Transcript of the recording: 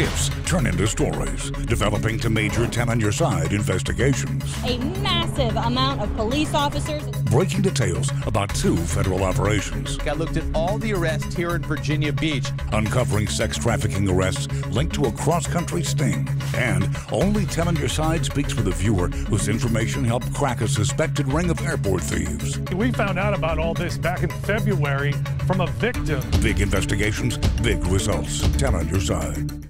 Tips turn into stories, developing to major 10 on your side investigations. A massive amount of police officers. Breaking details about two federal operations. I looked at all the arrests here in Virginia Beach. Uncovering sex trafficking arrests linked to a cross country sting. And only 10 on your side speaks with a viewer whose information helped crack a suspected ring of airport thieves. We found out about all this back in February from a victim. Big investigations, big results. 10 on your side.